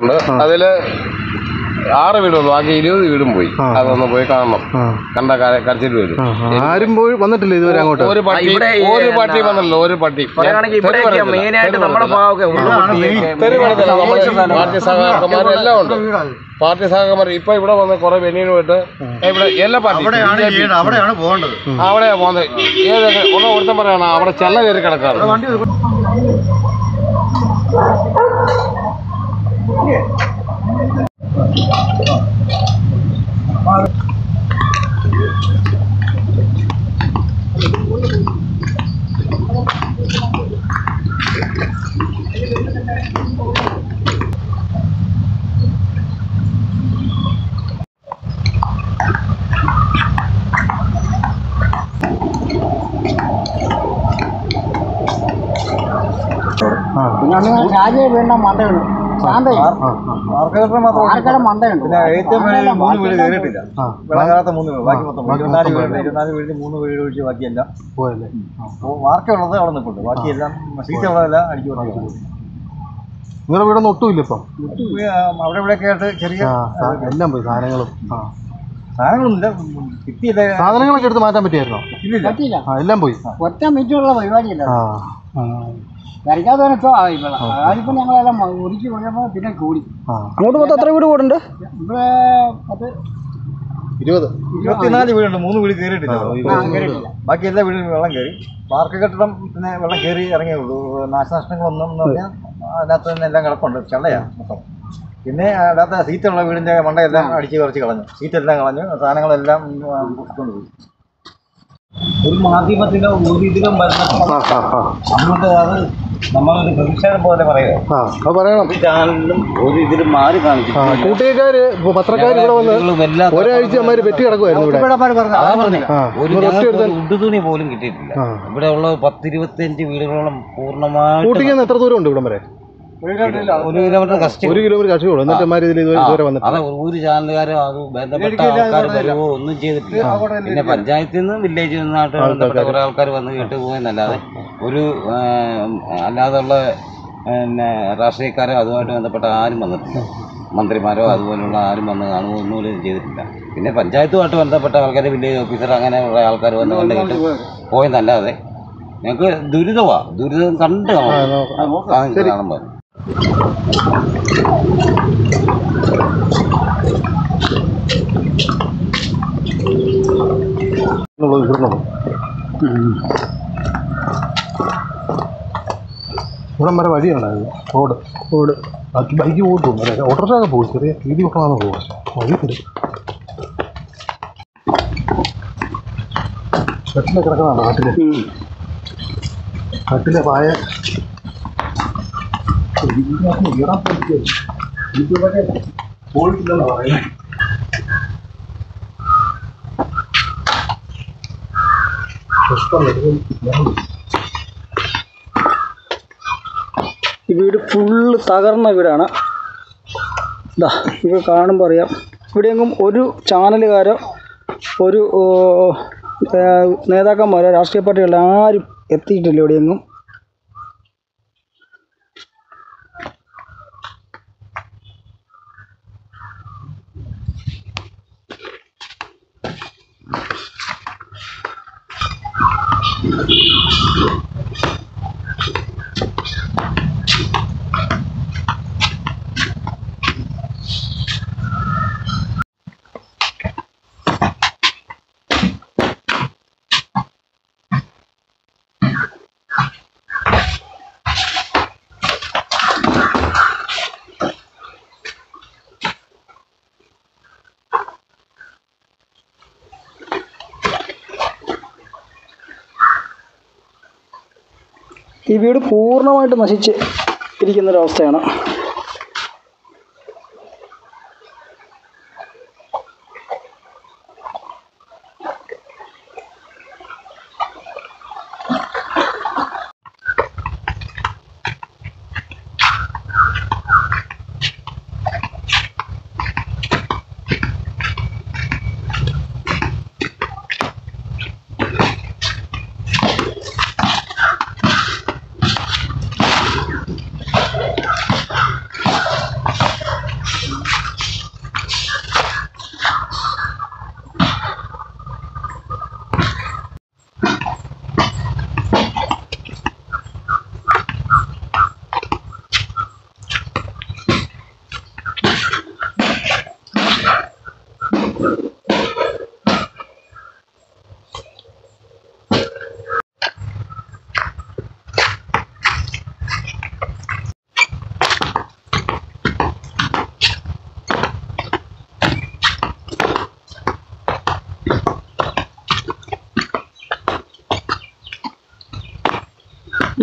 ഉണ്ട്. അതിൽ ആറ് വീട് വന്നു ബാക്കി ഇരുപത് വീടും പോയി. അതൊന്ന് പോയി കാണണം. കണ്ട കരച്ചിൽ വരും. ആരും പോയി വന്നിട്ടില്ല ഇതുവരെ അങ്ങോട്ട്? ഒരു പട്ടി ഇവിടെ ഒരു പട്ടി വന്നല്ലോ ഒരു പട്ടി. പാർട്ടി. പാർട്ടി സഹകർമാരെല്ലാം ഉണ്ട്. പാർട്ടി സഹകർമാർ ഇപ്പൊ ഇവിടെ വന്ന് കുറെ ബെന്നിന് പോയിട്ട് ഇവിടെ എല്ലാ പാർട്ടി അവിടെയാണ് പോകുന്നത് ഏതൊക്കെ ഒന്ന് ഒരുത്തം പറയണം അവിടെ ചെള്ള കയറി കിടക്കാറ് ആ പിന്നെ അന്ന് മണ്ടയുണ്ട്. ഏറ്റവും മേളിൽ മൂന്ന് വീട് കയറിയിട്ടില്ല. മൂന്ന് വീട്. ബാക്കി മൊത്തം ഇരുപത്തിനാല് വീട് ഇരുപത്തിനാല് വീടിന് മൂന്ന് വീട് ഒഴിച്ച് ബാക്കിയെല്ലാം പോയല്ലേ? വാർക്കുള്ളത് അവിടെ നിൽപ്പുണ്ട്. ബാക്കിയെല്ലാം സീറ്റ് ഉള്ളതെല്ലാം അടിച്ചു കൊടുത്തു നിങ്ങളുടെ വീടൊന്നും ഒട്ടുമില്ല ഇപ്പം? അവിടെ ഇവിടെ ആയിട്ട് ചെറിയ എല്ലാം പോയി സാധനങ്ങളും. സാധനങ്ങളൊന്നുമില്ല. കിട്ടിയില്ല. സാധനങ്ങളൊക്കെ എടുത്ത് മാറ്റാൻ പറ്റിയായിരുന്നോ? ഇല്ല എല്ലാം പോയി. ഒറ്റ മിനിറ്റുള്ള പരിപാടിയില്ല ആ. വരയ്ക്കാതെ വെച്ചോ അതിപ്പോ ഞങ്ങളെല്ലാം ഒരുക്കി കൊണ്ടുവന്നപ്പോൾ പിന്നെ കൂടി. അങ്ങോട്ട് മൊത്തം എത്ര വീട് കൂടുണ്ട്? ഇവിടെ പത്ത് ഇരുപത്. ഇരുപത്തിനാല് വീടുണ്ട്. മൂന്ന് വീട് കയറിയിട്ടില്ല. ബാക്കി എല്ലാ വീടും വെള്ളം കയറി. പാർക്ക് കെട്ടിടം പിന്നെ വെള്ളം കയറി ഇറങ്ങിയേ ഉള്ളൂ. നാശനഷ്ടങ്ങളൊന്നും എന്ന് പറഞ്ഞാൽ അതിനകത്ത് തന്നെ എല്ലാം കിടപ്പുണ്ട്. ചെള്ളയാ മൊത്തം. പിന്നെ അതിനകത്ത് സീറ്റുള്ള വീടിന്റെ മണ്ടയെല്ലാം അടിച്ച് കുറച്ച് കളഞ്ഞു. സീറ്റെല്ലാം കളഞ്ഞു. സാധനങ്ങളെല്ലാം കൊണ്ടുപോയി ഒരു മാധ്യമത്തിലോ ഒരു ഇതിലും വരുന്ന അത് നമ്മളൊരു പ്രതിഷേധം പോലെ പറയുക. അത് പറയണം. ചാനലിലും ഒരു ഇതിലും മാറി കാണിച്ചു കൂട്ടുകാര് പത്രക്കാർ ഇവിടെ വന്ന് ഒരാഴ്ച പെറ്റി കിടക്കുമായിരുന്നു ഉടുതുണി പോലും കിട്ടിയിട്ടില്ല. ഇവിടെ ഉള്ള പത്തിരുപത്തിയഞ്ച് വീടുകളോളം പൂർണമായി എത്ര ദൂരം ഉണ്ട് ഇവിടം വരെ? ഒരു കിലോമീറ്റർ കഷ്ടി. ഒരു കിലോമീറ്റർ കൊടുക്കും എന്നിട്ട് അമ്മമാര് ഇതിൽ ഇതുവരെ അതെ ഒരു ചാനലുകാരോ അത് ബന്ധപ്പെട്ട ആൾക്കാർ വരുമോ ഒന്നും ചെയ്തിട്ടില്ല. പിന്നെ പഞ്ചായത്തിൽ നിന്നും വില്ലേജിൽ നിന്നായിട്ട് ബന്ധപ്പെട്ട കുറെ ആൾക്കാർ വന്ന് കേട്ട് പോയെന്നല്ലാതെ ഒരു അല്ലാതെയുള്ള അല്ലാതുള്ള പിന്നെ രാഷ്ട്രീയക്കാരോ അതുമായിട്ട് ബന്ധപ്പെട്ട ആരും വന്നിട്ടില്ല. മന്ത്രിമാരോ അതുപോലുള്ള ആരും വന്ന് കാണുകയോ ഒന്നും ചെയ്തിട്ടില്ല. പിന്നെ പഞ്ചായത്തുമായിട്ട് ബന്ധപ്പെട്ട ആൾക്കാർ വില്ലേജ് ഓഫീസർ അങ്ങനെ കുറെ ആൾക്കാർ വന്ന് കണ്ട് കേട്ട് പോയെന്നല്ലാതെ ഞങ്ങൾക്ക് ദുരിതമാണ് ദുരിതം കണ്ട് കാണും. കാണുമ്പോൾ ഇവിടം വരെ വഴിയാണ് റോഡ്. റോഡ്. ബാക്കി ബൈക്ക് പോകും വരെ ഓട്ടോറിക്ഷയൊക്കെ പോകും ചെറിയ രീതി കൊണ്ടാണ് പോകും വഴി തരും. കട്ടിലെ കിടക്കുന്നതാണ് കട്ടിൽ കട്ടിലെ പായ ഈ വീട് ഫുള്ള് തകർന്ന വീടാണ്. ഇതാ ഇത് കാണുമ്പോൾ അറിയാം. ഇവിടെയെങ്ങും ഒരു ചാനലുകാരോ ഒരു നേതാക്കന്മാരോ രാഷ്ട്രീയ പാർട്ടികളിൽ ആരും എത്തിയിട്ടില്ല ഇവിടെയെങ്ങും. ഈ വീട് പൂർണമായിട്ട് നശിച്ച് ഇരിക്കുന്നൊരവസ്ഥയാണ്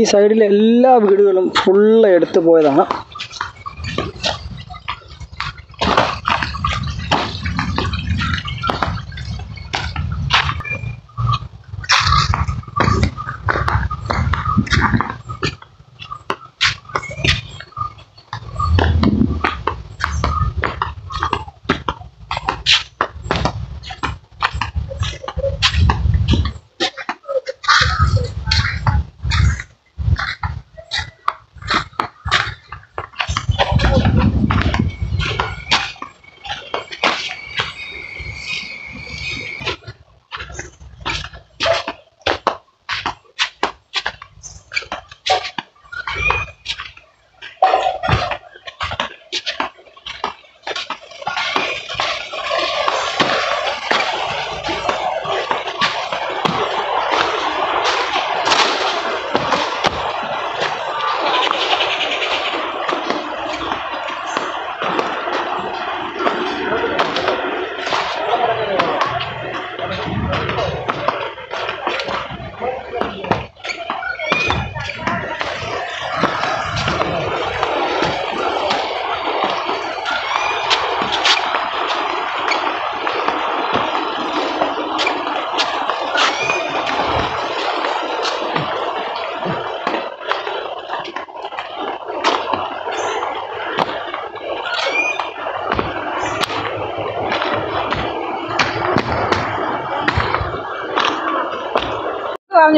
ഈ സൈഡിലെ എല്ലാ വീടുകളും ഫുള്ള് എടുത്തു പോയതാണ്.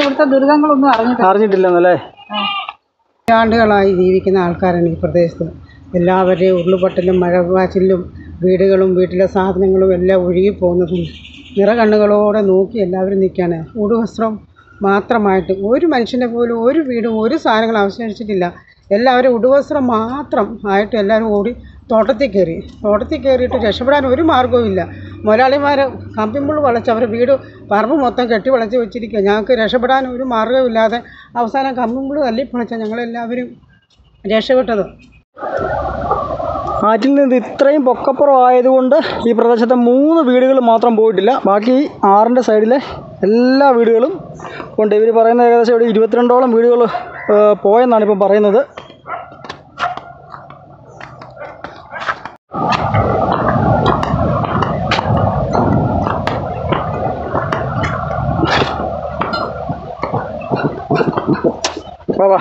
ഇവിടുത്തെ ദുരിതങ്ങളൊന്നും അറിഞ്ഞിട്ടില്ല. അറിഞ്ഞിട്ടില്ലെന്നല്ലേ? ആണ്ടുകളായി ജീവിക്കുന്ന ആൾക്കാരാണ് ഈ പ്രദേശത്ത്. എല്ലാവരുടെയും ഉരുളുപൊട്ടലും മഴവാച്ചിലും വീടുകളും വീട്ടിലെ സാധനങ്ങളും എല്ലാം ഒഴുകി പോകുന്നതും നിറകണ്ണുകളോടെ നോക്കി എല്ലാവരും നിൽക്കുകയാണ്. ഉടുവസ്ത്രം മാത്രമായിട്ട് ഒരു മനുഷ്യനെ പോലും ഒരു വീടും ഒരു സാധനങ്ങളും അവശേഷിച്ചിട്ടില്ല. എല്ലാവരും ഉടുവസ്ത്രം മാത്രം ആയിട്ട് എല്ലാവരും ഓടി തോട്ടത്തിൽ കയറി. തോട്ടത്തിൽ കയറിയിട്ട് രക്ഷപ്പെടാൻ ഒരു മാർഗവും ഇല്ല. മുതലാളിമാർ കമ്പിമ്പുൾ വളച്ച് അവരുടെ വീട് പറമ്പ് മൊത്തം കെട്ടി വളച്ച് വെച്ചിരിക്കുക ഞങ്ങൾക്ക് രക്ഷപ്പെടാൻ ഒരു മാർഗമില്ലാതെ അവസാനം കമ്പിമ്പുൾ തല്ലിപ്പൊളിച്ച ഞങ്ങളെല്ലാവരും രക്ഷപ്പെട്ടത്. ആറ്റിൽ നിന്ന് ഇത്രയും പൊക്കപ്പുറം ആയതുകൊണ്ട് ഈ പ്രദേശത്തെ മൂന്ന് വീടുകൾ മാത്രം പോയിട്ടില്ല. ബാക്കി ആറിന്റെ സൈഡിലെ എല്ലാ വീടുകളും ഉണ്ട്. ഇവർ പറയുന്നത് ഏകദേശം ഇവിടെ ഇരുപത്തിരണ്ടോളം വീടുകൾ പോയെന്നാണ് ഇപ്പം പറയുന്നത്. വാ വാ.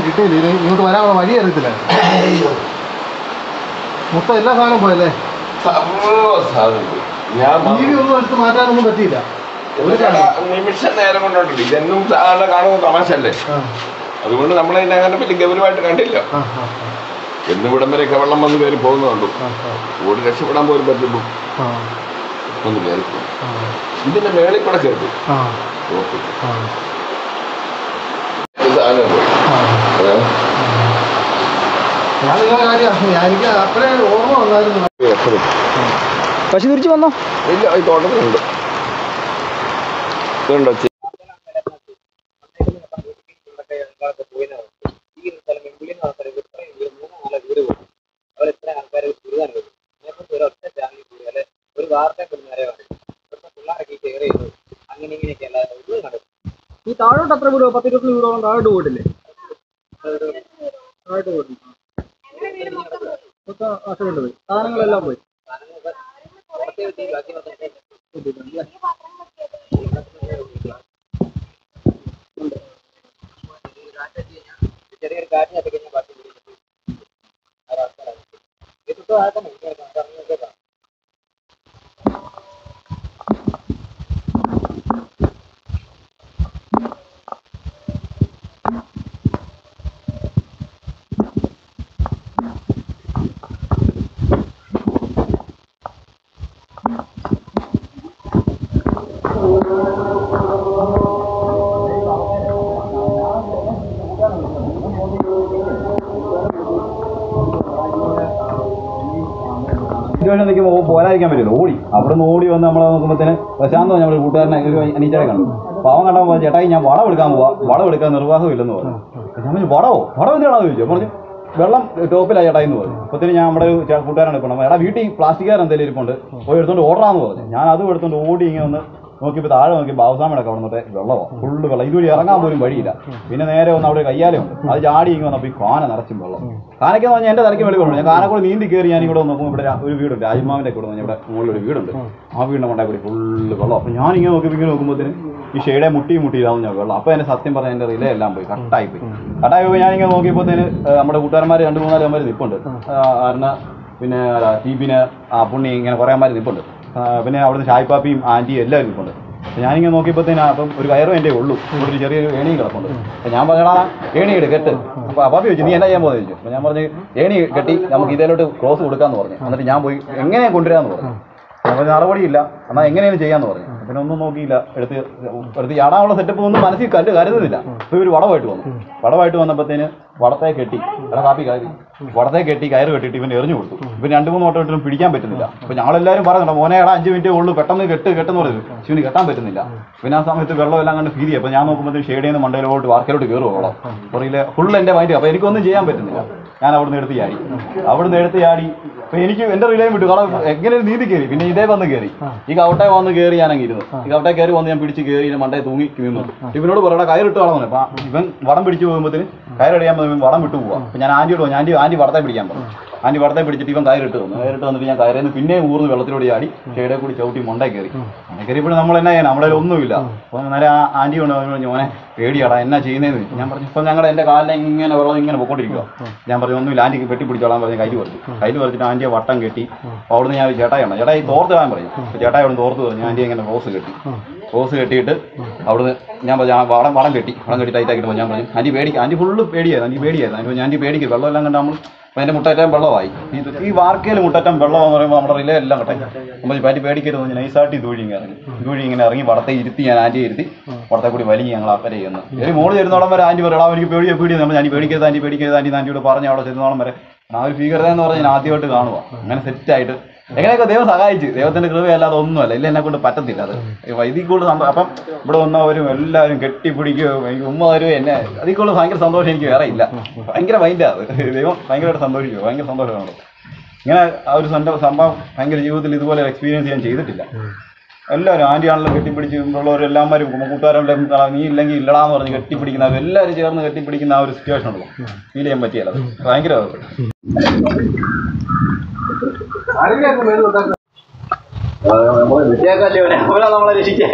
കിട്ടിയില്ല. ഇങ്ങോട്ട് വരാനുള്ള വഴി അറിയത്തില്ല. മൊത്തം എല്ലാ സാധനവും പോയല്ലേ? ഒന്നും എടുത്ത് മാറ്റാനൊന്നും പറ്റിയില്ല. നിമിഷ നേരം കൊണ്ടുണ്ടല്ലോ. ഇതെന്നും ആളെ കാണുന്ന തമാശല്ലേ അതുകൊണ്ട് നമ്മൾ അതിനെ അങ്ങനെ വലിയ ഗൗരവമായിട്ട് കണ്ടില്ല. എന്നിവിടം വരെ വരെയൊക്കെ വെള്ളം വന്ന് കയറി ആ, ഓടി രക്ഷപ്പെടാൻ പോലും പറ്റുള്ളൂ ഒന്ന് കയറി ഇതിന്റെ മേളിൽ കൂടെ കയറി ആ, ഓക്കെ. സാധനം പോയി. പശു തിരിച്ചു വന്നോ? ഇല്ല ഈ തോട്ടത്തിലുണ്ട്. ഇതുണ്ടോ? താഴോട്ട് അത്ര വീടോ? പത്ത് ഇരുപത്തി വീടോളം താഴോട്ട് പോയിട്ടില്ലേ? താഴോട്ട് പോയിട്ടില്ല? മൊത്തം നഷ്ടപ്പെട്ടു പോയി സാധനങ്ങളെല്ലാം പോയി. സിറ്റുവേഷൻ നിൽക്കുമ്പോൾ പോരാതിരിക്കാൻ പറ്റില്ല. ഓടി. അവിടെ നിന്ന് ഓടി വന്ന് നമ്മളെ നോക്കുമ്പോഴത്തേന് പ്രശാന്ത് നമ്മൾ കൂട്ടുകാരനെ ഒരു അനീച്ചറെ കണ്ടു. അവൻ കണ്ടപ്പോൾ ചേട്ടായി ഞാൻ വടം എടുക്കാൻ പോവാ. വടം എടുക്കാൻ നിർവാഹം ഇല്ലെന്ന് പറഞ്ഞു ഞാൻ വടവോ? വടം എന്തിനാണെന്ന് ചോദിച്ചു. പറഞ്ഞു വെള്ളം ടോപ്പിലായി ചേട്ടായി എന്ന് പറഞ്ഞു. അപ്പത്തിന് ഞാൻ നമ്മുടെ കൂട്ടുകാരാണ് എടുക്കണം. എടാ വീട്ടിൽ പ്ലാസ്റ്റിക് കാർ എന്തെങ്കിലും ഇരിപ്പുണ്ട് പോയി എടുത്തോണ്ട് ഓടാന്ന് പറഞ്ഞു. ഞാൻ അതും എടുത്തോണ്ട് ഓടി ഇങ്ങനെ ഒന്ന് നോക്കിയപ്പോൾ താഴെ നോക്കി ബാബുസാമയുടെ അവിടെ നിന്നിട്ട് വെള്ളമോ ഫുള്ള് വെള്ളം. ഇതുവഴി ഇറങ്ങാൻ പോലും വഴിയില്ല. പിന്നെ നേരെ ഒന്ന് അവിടെ കയ്യാലേ കയ്യാലുണ്ട് അത് ചാടി ഇങ്ങനെ വന്നപ്പോൾ ഈ കാന നിറച്ചും വെള്ളം. കാനയ്ക്കെന്ന് പറഞ്ഞാൽ എന്റെ തലയ്ക്ക് വെളി കൊണ്ടു ഞാൻ കാനക്കൂടെ നീന്തി കയറി ഞാൻ ഇവിടെ നോക്കുമ്പോൾ ഇവിടെ ഒരു വീടുണ്ട്. രാജ്മാവിന്റെ കൂടെ ഇവിടെ മുകളിൽ ഒരു വീടുണ്ട്. ആ വീടിന്റെ കൊണ്ടേ കൂടി ഫുള്ള് വെള്ളം. അപ്പോൾ ഞാൻ ഇങ്ങനെ നോക്കി ഇങ്ങനെ നോക്കുമ്പോഴത്തേന് ഈ ഷെയ്ഡെ മുട്ടി മുട്ടിയിലാവും ഞാൻ വെള്ളം. അപ്പോൾ എന്നെ സത്യം പറഞ്ഞാൽ എന്റെ റിലേ എല്ലാം പോയി. കട്ടായി പോയി. കട്ടായി പോയി ഞാൻ ഇങ്ങനെ നോക്കിയപ്പോഴത്തേന് നമ്മുടെ കൂട്ടുകാരന്മാർ രണ്ട് മൂന്നാൽ നിപ്പുണ്ട്. നിൽപ്പുണ്ട് പിന്നെ ടീപിന് ആ പുണ്ണി ഇങ്ങനെ കുറേ ആ, പിന്നെ അവിടുന്ന് ഷായ്പാപ്പിയും ആന്റിയും എല്ലാവരും ഇരിപ്പുണ്ട്. ഞാനിങ്ങനെ നോക്കിയപ്പോഴത്തേന് അപ്പം ഒരു കയറും എന്റെ ഉള്ളൂ. ഒരു ചെറിയൊരു ഏണിയും കിടപ്പുണ്ട്. അപ്പൊ ഞാൻ പറഞ്ഞാ ഏണി ഇട് കെട്ട്. അപ്പോൾ അപ്പാപ്പി ചോദിച്ചു നീ എന്നാ ചെയ്യാൻ പോകുന്നത് ചോദിച്ചു. അപ്പൊ ഞാൻ പറഞ്ഞു ഏണി കെട്ടി നമുക്ക് ഇതിലോട്ട് ക്രോസ് കൊടുക്കാന്ന് പറഞ്ഞു. എന്നിട്ട് ഞാൻ പോയി എങ്ങനെ കൊണ്ടുവരാന്ന് പറഞ്ഞു? അപ്പോൾ നടപടിയില്ല. എന്നാൽ എങ്ങനെയാണ് ചെയ്യാന്ന് പറഞ്ഞു. പിന്നെ ഒന്നും നോക്കിയില്ല. എടുത്ത് എടുത്ത് ചാടാനുള്ള സെറ്റപ്പ് ഒന്നും മനസ്സിൽ കല്ല് കരുതുന്നില്ല. അപ്പോൾ ഇവർ വടവായിട്ട് വന്നു. വടവായിട്ട് വന്നപ്പോഴത്തേന് വടത്തെ കെട്ടി. എടാ കാപ്പി കാപ്പി വടത്തെ കെട്ടി കയറ് കെട്ടിയിട്ട് ഇവൻ എറിഞ്ഞു കൊടുത്തു. ഇപ്പൊ രണ്ട് മൂന്ന് ഓട്ടം ഇട്ടും പിടിക്കാൻ പറ്റുന്നില്ല. അപ്പൊ ഞങ്ങളെല്ലാവരും പറയുന്നുണ്ട് മോനെ എടാ അഞ്ച് മിനിറ്റേ ഉള്ളൂ പെട്ടെന്ന് കെട്ട് കെട്ടെന്ന് പറഞ്ഞു ശിവന് കെട്ടാൻ പറ്റുന്നില്ല. പിന്നെ ആ സമയത്ത് വെള്ളം എല്ലാം കണ്ട് ഫീൽ അപ്പൊ ഞാൻ നോക്കുമ്പോൾ ഷെയ്ഡിൽ നിന്ന് മണ്ടയിലോട്ട് വാർക്കലോട്ട് കയറും വെള്ളം പുറകിലെ ഫുൾ എന്റെ മൈൻഡ് അപ്പൊ എനിക്കൊന്നും ചെയ്യാൻ പറ്റുന്നില്ല. ഞാൻ അവിടുന്ന് എടുത്ത് ചാടി. അവിടുന്ന് എടുത്ത് ചാടി. അപ്പൊ എനിക്ക് എന്റെ റിലേം വിട്ടു കാരണം എങ്ങനെ നീതി കയറി. പിന്നെ ഇതേ വന്ന് കയറി. ഈ കവട്ടെ വന്ന് കയറി ഞാൻ അങ്ങ് ഇരുന്നു. ഈ കവട്ടെ കയറി വന്ന് ഞാൻ പിടിച്ച് കയറി മണ്ടയെ തൂങ്ങി നിന്നു. ഇവനോട് പറയടാ കയറിട്ട് വേണം അപ്പൊ ഇവൻ വടം പിടിച്ച് പോകുമ്പോഴത്തേന് കയറടിയാൻ ഇവൻ വടം വിട്ടു പോവാ. അപ്പൊ ഞാൻ ആന്റിയോട് പറഞ്ഞു ആന്റി ആന്റി വടത്തെ പിടിക്കാൻ പറഞ്ഞു. ആന്റി വടത്തെ പിടിച്ചിട്ട് ഇവൻ കയറിട്ട് വന്നു കയറിട്ട് വന്നിട്ട് ഞാൻ കയറിയെന്ന് പിന്നെ ഊർന്ന് വെള്ളത്തിലൂടെ ആടി ചേടെ കൂടി ചവിട്ടി മൊണ്ടേ കയറി. മൊണ്ടേ നമ്മൾ എന്നാ ചെയ്യാൻ നമ്മളെ ഒന്നുമില്ല. അപ്പൊ നേരെ ആ ആന്റി കൊണ്ട് പറഞ്ഞു മോനെ പേടിയാടാ എന്നാ ചെയ്യുന്നതെന്ന്. ഞാൻ പറഞ്ഞു ഇപ്പം ഞങ്ങളുടെ എന്റെ കാലിനെ ഇങ്ങനെ വെള്ളം ഇങ്ങനെ പൊക്കോണ്ടിരിക്കുക ഞാൻ പറഞ്ഞു ഒന്നുമില്ല ആന്റിക്ക് വെട്ടി പിടിച്ചോളാൻ പറഞ്ഞ് കയ്യിൽ പറിച്ചു. കയ്യിൽ പറിച്ചിട്ട് ആന്റിയെ വട്ടം കെട്ടി അപ്പോൾ അവിടുന്ന് ഞാൻ ചേട്ടായി ചേട്ടായി തോർത്ത് ഞാൻ പറയും അപ്പോൾ ചേട്ടായി അവിടെ തോർത്ത് പറഞ്ഞു. ആന്റി ഇങ്ങനെ റോസ് കെട്ടി. റോസ് കെട്ടിയിട്ട് അവിടുന്ന് ഞാൻ പറഞ്ഞു ആ വടം വടം കെട്ടി. വടം കെട്ടി ടൈറ്റാക്കിയിട്ട് ഞാൻ പറഞ്ഞു അതിന്റെ പേടിക്കുക അതിന്റെ ഫുള്ള് പേടിയായിരുന്നു അതിന്റെ പേടിയായിരുന്നു. അതിന് ഞാൻ പേടിക്കും വെള്ളം എല്ലാം കണ്ട് നമ്മൾ അപ്പോൾ എന്റെ മുട്ടറ്റം വെള്ളമായി. ഈ വാർക്കയിൽ മുട്ടറ്റം വെള്ളം എന്ന് പറയുമ്പോൾ നമ്മുടെ റിലേ എല്ലാം കട്ടെ. നമ്മൾ പാറ്റി പേടിക്കരുത് ഞാൻ നൈസായിട്ട് ഇതുവഴി ഇങ്ങനെ ഇറങ്ങി. ഇതുവഴി ഇങ്ങനെ ഇറങ്ങി വടത്തെ ഇരുത്തി ഞാൻ ആന്റി ഇരുത്തി വടത്തെ കൂടി വലിഞ്ഞ് ഞങ്ങൾ അപ്പരെ ചെയ്യുന്നു ഒരു മോൾ ചെരുന്നോളം വരെ ആന്റി പറയാം എനിക്ക് പേടിയോ പേടിയോ. നമ്മൾ ഞാൻ പേടിക്കരുത് ആന്റി പേടിക്കരുത് ആന്റി ആന്റിയോട് പറഞ്ഞ് അവിടെ ചെരുന്നോളം വരെ ആ ഒരു ഭീകരത എന്ന് പറഞ്ഞാൽ ഞാൻ ആദ്യമായിട്ട് കാണുക അങ്ങനെ സെറ്റായിട്ട്. എങ്ങനെയൊക്കെ ദൈവം സഹായിച്ചു. ദൈവത്തിന്റെ കൃപയല്ലാതെ ഒന്നുമല്ല. ഇല്ല എന്നെ കൊണ്ട് പറ്റത്തില്ല അത്. ഇതിൽ കൂടുതൽ സന്തോഷം അപ്പം ഇവിടെ വന്നവരും എല്ലാവരും കെട്ടിപ്പിടിക്കുകയും എനിക്ക് ഉമ്മ തരുമോ എന്നെ അതിൽ കൂടുതൽ ഭയങ്കര സന്തോഷം എനിക്ക് വേറെ ഇല്ല. ഭയങ്കര മൈൻഡാ അത്. ദൈവം ഭയങ്കരമായിട്ട് സന്തോഷിക്കും ഭയങ്കര സന്തോഷമാണ്. ഇങ്ങനെ ആ ഒരു സംഭവം ഭയങ്കര ജീവിതത്തിൽ ഇതുപോലെ എക്സ്പീരിയൻസ് ഞാൻ ചെയ്തിട്ടില്ല. എല്ലാവരും ആന്റി ആണെങ്കിലും കെട്ടിപ്പിടിച്ച് ഉള്ളവരെല്ലാം കൂട്ടുകാരെല്ലാം നീ ഇല്ലെങ്കിൽ ഇല്ലടാന്ന് പറഞ്ഞ് കെട്ടിപ്പിടിക്കുന്ന എല്ലാവരും ചേർന്ന് കെട്ടിപ്പിടിക്കുന്ന ആ ഒരു സിറ്റുവേഷൻ ഉള്ളൂ. ഫീൽ ചെയ്യാൻ പറ്റിയല്ല. ഭയങ്കര നമ്മളെ രക്ഷിച്ചേ.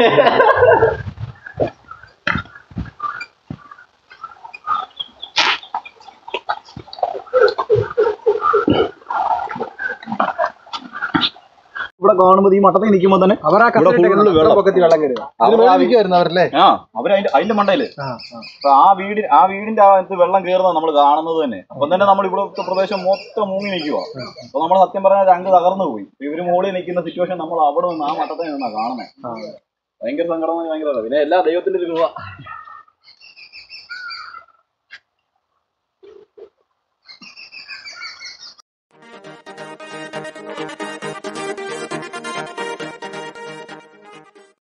ഇവിടെ കാണുമ്പോൾ ഈ മട്ടത്തിൽ നിൽക്കുമ്പോൾ തന്നെ അവർ ആ. പൊക്കത്തിൽ വെള്ളം കയറുക അവരല്ലേ അവർ അതിന്റെ അതിന്റെ മണ്ടയിൽ. അപ്പൊ ആ വീടിന് ആ വീടിന്റെ ആ അകത്ത് വെള്ളം കയറുന്നത് നമ്മൾ കാണുന്നത് തന്നെ. അപ്പം തന്നെ നമ്മൾ ഇവിടുത്തെ പ്രദേശം മൊത്തം മൂങ്ങി നിൽക്കുക അപ്പൊ നമ്മൾ സത്യം പറഞ്ഞാൽ രണ്ട് തകർന്നു പോയി. ഇവർ മുകളിൽ നിൽക്കുന്ന സിറ്റുവേഷൻ നമ്മൾ അവിടെ നിന്ന് ആ മട്ടത്തിൽ നിന്നാണ് കാണുന്നത് ഭയങ്കര സങ്കടമായി ഭയങ്കര പിന്നെ എല്ലാ ദൈവത്തിന്റെ ഒരു രൂപ